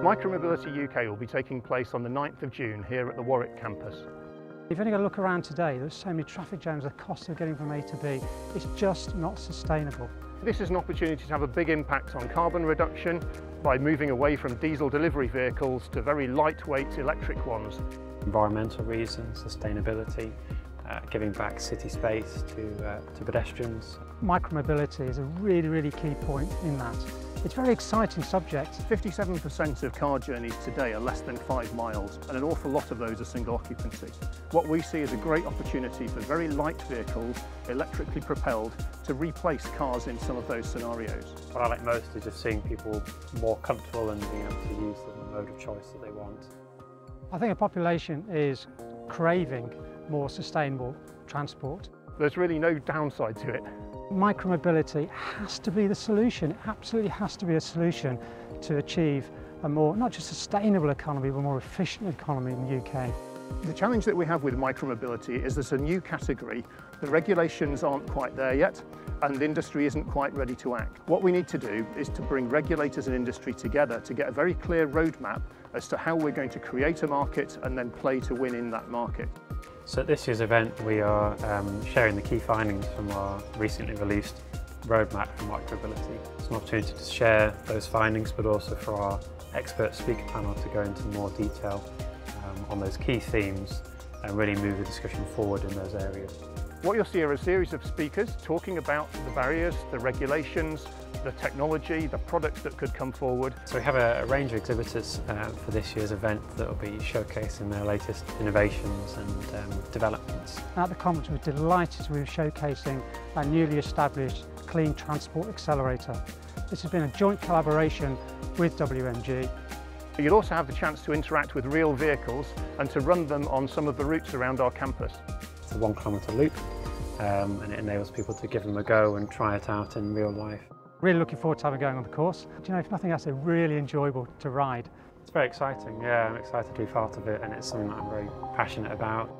Micromobility UK will be taking place on the 9th of June here at the Warwick campus. If You've only got to look around today, there's so many traffic jams, the cost of getting from A to B, it's just not sustainable. This is an opportunity to have a big impact on carbon reduction by moving away from diesel delivery vehicles to very lightweight electric ones. Environmental reasons, sustainability, uh, giving back city space to, uh, to pedestrians. Micromobility is a really, really key point in that. It's a very exciting subject. 57% of car journeys today are less than five miles and an awful lot of those are single occupancy. What we see is a great opportunity for very light vehicles, electrically propelled, to replace cars in some of those scenarios. What I like most is just seeing people more comfortable and being able to use the mode of choice that they want. I think a population is craving more sustainable transport. There's really no downside to it. Micromobility has to be the solution, it absolutely has to be a solution to achieve a more, not just sustainable economy, but a more efficient economy in the UK. The challenge that we have with micromobility is there's a new category. The regulations aren't quite there yet and industry isn't quite ready to act. What we need to do is to bring regulators and industry together to get a very clear roadmap as to how we're going to create a market and then play to win in that market. So at this year's event we are um, sharing the key findings from our recently released roadmap for micromobility. It's an opportunity to share those findings but also for our expert speaker panel to go into more detail um, on those key themes and really move the discussion forward in those areas. What you'll see are a series of speakers talking about the barriers, the regulations, the technology, the products that could come forward. So we have a, a range of exhibitors uh, for this year's event that will be showcasing their latest innovations and um, developments. At the conference we're delighted to be showcasing our newly established Clean Transport Accelerator. This has been a joint collaboration with WMG You'll also have the chance to interact with real vehicles and to run them on some of the routes around our campus. It's a one kilometre loop um, and it enables people to give them a go and try it out in real life. Really looking forward to having going on the course. Do you know, if nothing else, they're really enjoyable to ride. It's very exciting, yeah, I'm excited to be part of it and it's something that I'm very passionate about.